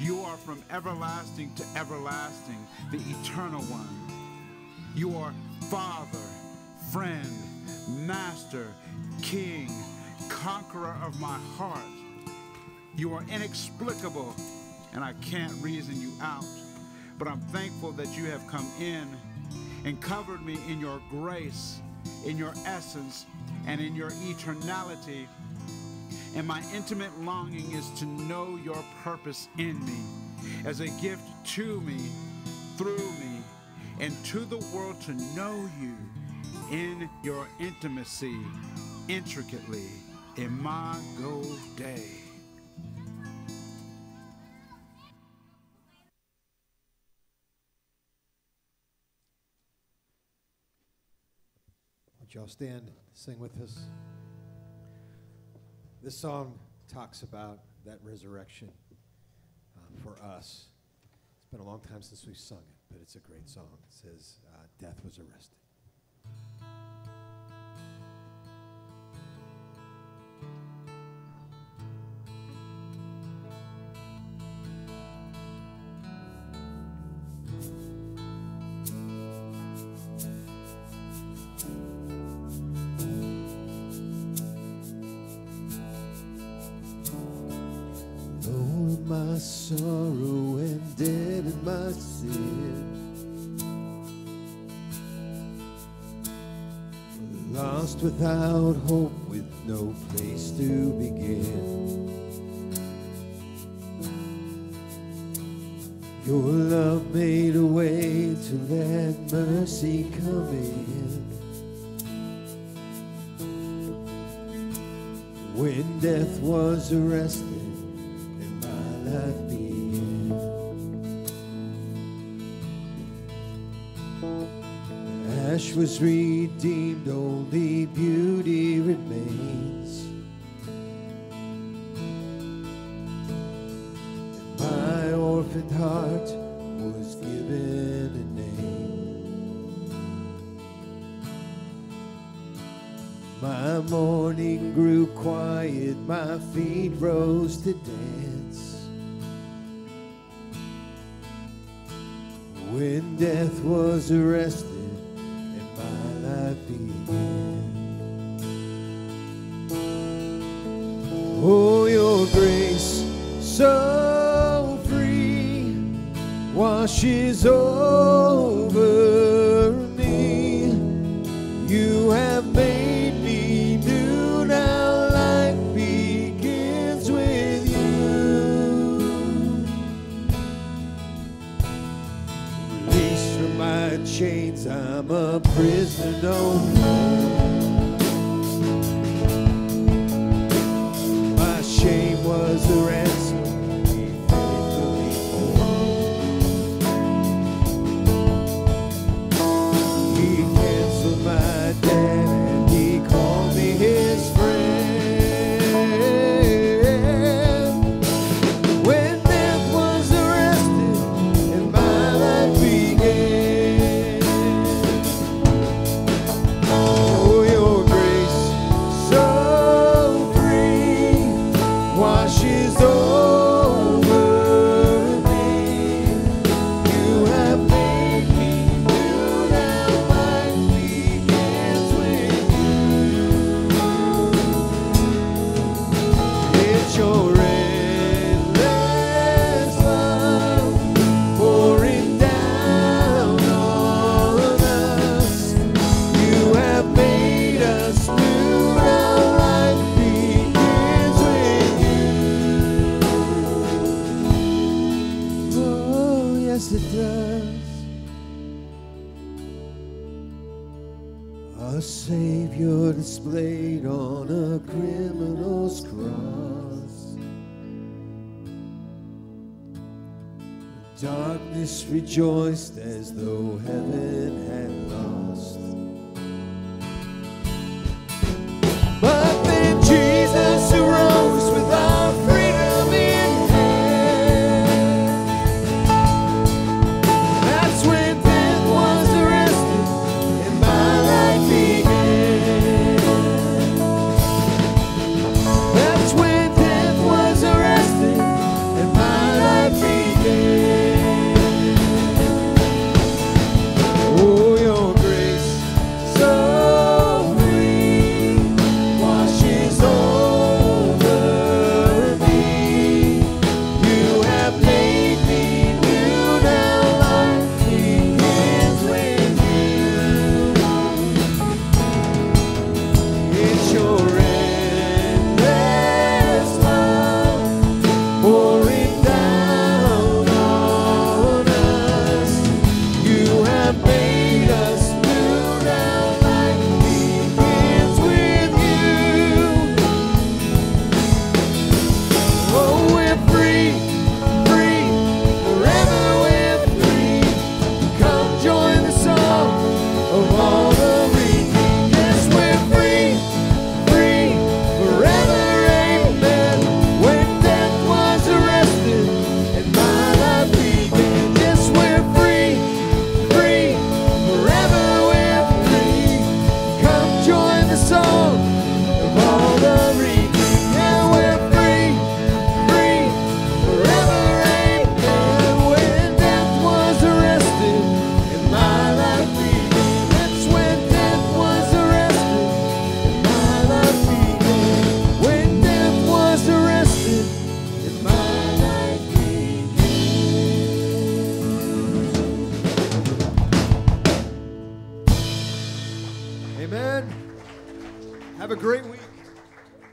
You are from everlasting to everlasting, the eternal one. You are Father, friend, Master, King, conqueror of my heart. You are inexplicable, and I can't reason you out. But I'm thankful that you have come in and covered me in your grace, in your essence, and in your eternality. And my intimate longing is to know your purpose in me as a gift to me, through me, and to the world to know you in your intimacy intricately. in Imago Dei. Would y'all stand sing with us? This song talks about that resurrection uh, for us. It's been a long time since we've sung it, but it's a great song. It says, uh, Death was arrested. My sorrow and dead in my sin. Lost without hope, with no place to begin. Your love made a way to let mercy come in. When death was arrested was redeemed, only beauty remains. And my orphaned heart was given a name. My mourning grew quiet, my feet rose to dance. When death was arrested, displayed on a criminal's cross. Darkness rejoiced as though heaven had lost.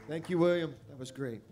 Thank you, William. That was great.